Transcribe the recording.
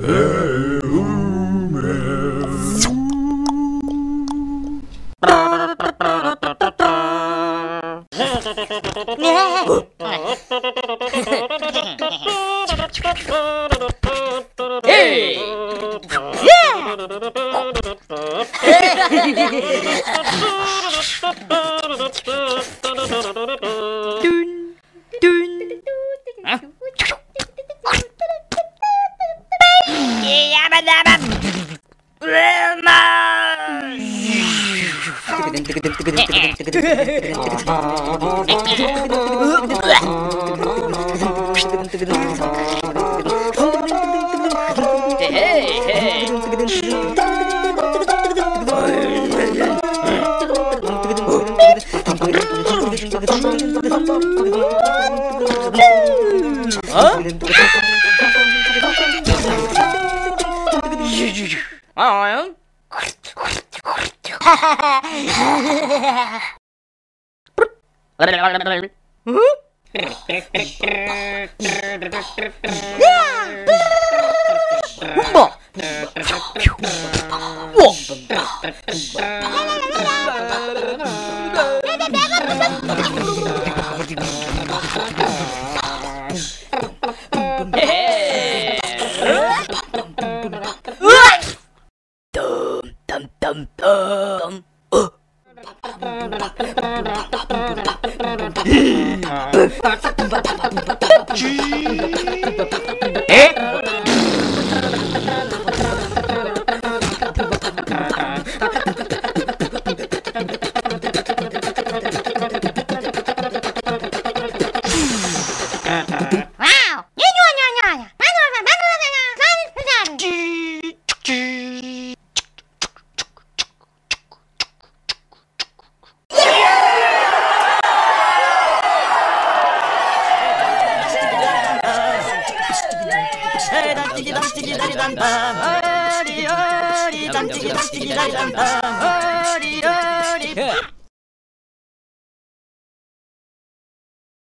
Yeah! 어? 뭐? 덤덤덤 와 우! 찌기 단찌기 다리단밤 어리 어리 단찌기 단찌기 다리단밤 어리 어리